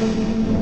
Música